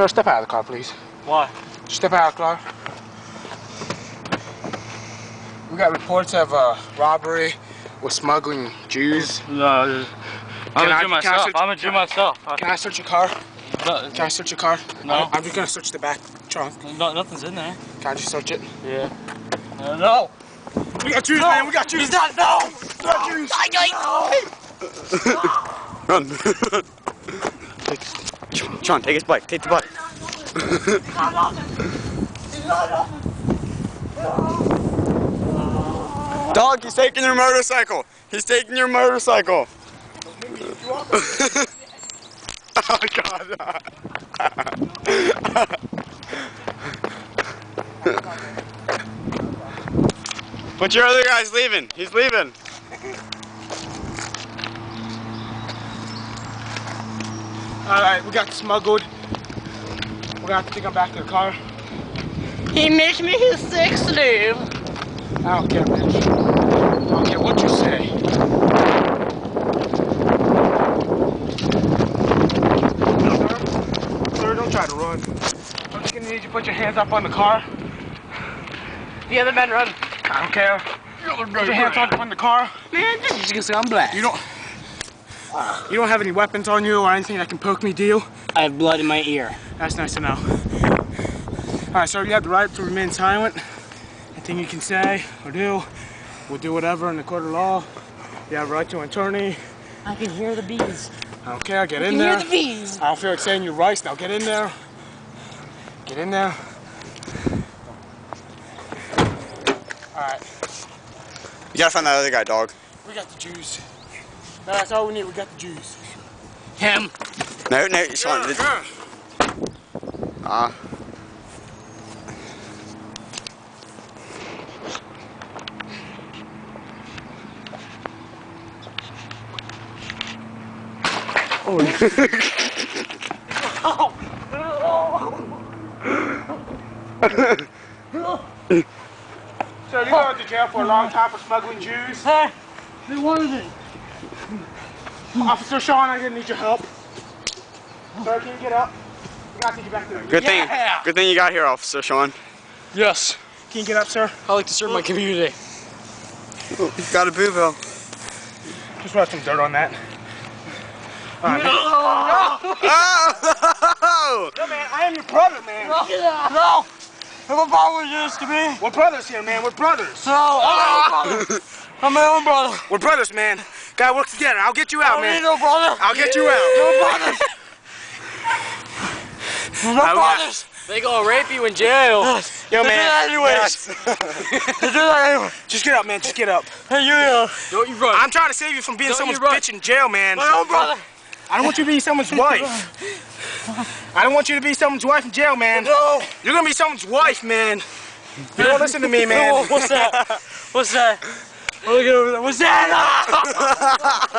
Sir, step out of the car, please. Why? Step out of the car. We got reports of uh, robbery with smuggling Jews. No, I'm Can a I- Jew myself. search- I'm a Jew myself. Can I search your car? No, Can I search your car? No. I'm just gonna search the back trunk. no, nothing's in there. Can I just search it? Yeah. Uh, no. We got Jews, man. We got Jews. He's not. No. We got Jews. Run. Sean, take his bike. Take the bike. Dog, he's taking your motorcycle. He's taking your motorcycle. oh God. but your other guy's leaving. He's leaving. All right, we got smuggled. We're gonna have to take him back to the car. He makes me his sex slave. I don't care, bitch. I don't care what you say. Sir, sir, don't try to run. I'm just gonna need you to put your hands up on the car. The other men run. I don't care. Put your hands up on the car. Man, this is gonna sound black. You don't. You don't have any weapons on you or anything that can poke me, do you? I have blood in my ear. That's nice to know. All right, so you have the right to remain silent. Anything you can say or do, we'll do whatever in the court of law. You have a right to an attorney. I can hear the bees. I don't care. Get I in can there. hear the bees. I don't feel like saying your rights. Now get in there. Get in there. All right, You gotta find that other guy, dog. we got the Jews. No, that's all we need. We got the Jews. Him. No, no, Sean. this- Ah. So you're going to jail for a long time for smuggling Jews? Hey, they wanted it. Officer Sean, I'm gonna need your help. Sir, can you get up? We gotta take you back to the. Good thing. Good thing you got here, Officer Sean. Yes. Can you get up, sir? I like to serve my community. Got a boo Just rub some dirt on that. All right, man. Oh! No, man, I am your brother, man. No. If a brother used to be. We're brothers here, man. We're brothers. No, I'm my own brother. I'm my own brother. We're brothers, man. Gotta work together. I'll get you out, don't man. no brother. I'll get you out. No brothers. No got- brothers. They gonna rape you in jail. Yo, They do man. that anyways. They do that anyway. Just get up, man. Just get up. Hey, you. Uh, don't you run. I'm trying to save you from being Don't someone's bitch in jail, man. my own brother. I don't want you to be someone's wife. I don't want you to be someone's wife in jail, man. No. You're gonna be someone's wife, man. You don't listen to me, man. What's that? What's that? Oh, look at over there. What's that?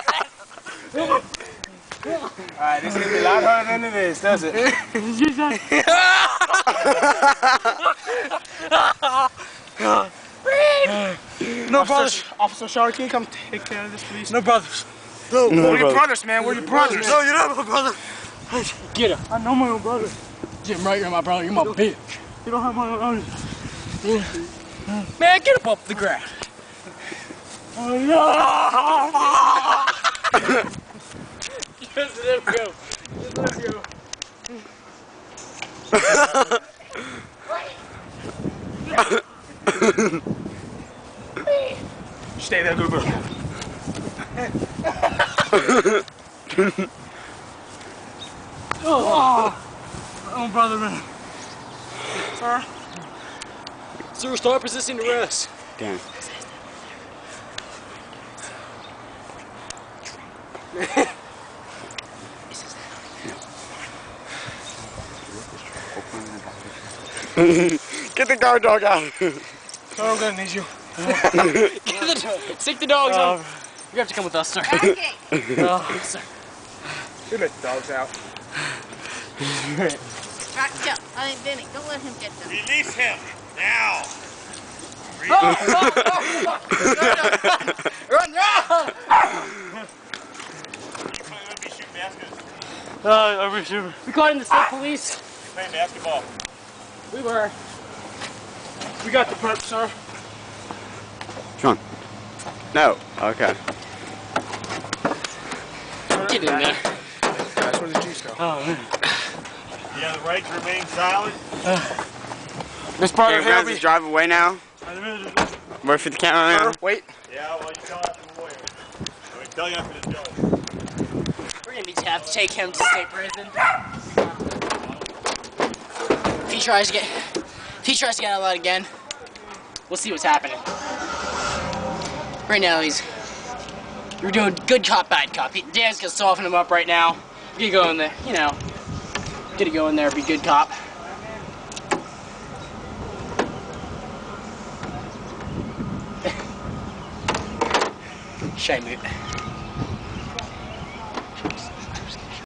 Alright, this is gonna be a lot harder than it is, does it? no brothers. Officer, Officer Shaw, can you come take care of this, please? No brothers. no We're your brothers, man. We're your brothers. No, you're not my brother. Get him. I know my own brother. Jim, right, you're my brother. You're my bitch. You don't have my own. Man, get up off the ground. Oh, no. Just let him go. Just let him go. Stay there, Goober. Oh, my own brother, man. Sir? Sir, stop resisting arrest. Damn. Get the guard dog out. Sir, I'm gonna need you. Get the, dog. stick the dogs on. Um, you have to come with us, sir. Okay. Oh, sir. You let the dogs out. Right, Joe. I mean, Vinny, don't let him get them. Release him now. Run, oh, oh, run! You're probably gonna shooting. Uh, we caught in the state police. playing basketball. We were. We got the perp, sir. Sean. No. Okay. Get in there. That's where the juice go. Oh, man. You have the right to remain silent. Miss Parker, Okay, here guys, we just drive away now. Wait for the camera now. Wait. Yeah, well, you tell after the lawyer. I tell you after the judge. To have to take him to state prison. Um, if he tries to get, if he tries to get out again, we'll see what's happening. Right now, he's you're doing good cop, bad cop. Dan's gonna soften him up right now. You go in there, you know. Gonna go in there, be good cop. Shame move.